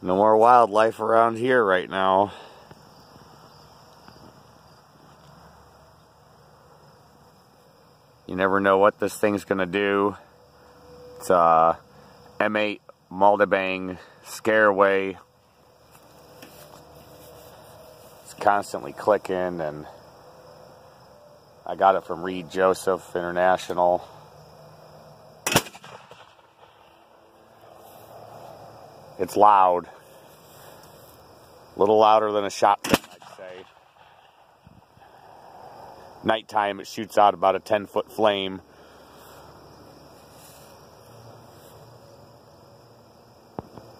No more wildlife around here right now. You never know what this thing's gonna do. It's uh, a M8 Multibang Scareaway. It's constantly clicking and I got it from Reed Joseph International. It's loud. A little louder than a shotgun, I'd say. Nighttime, it shoots out about a 10 foot flame.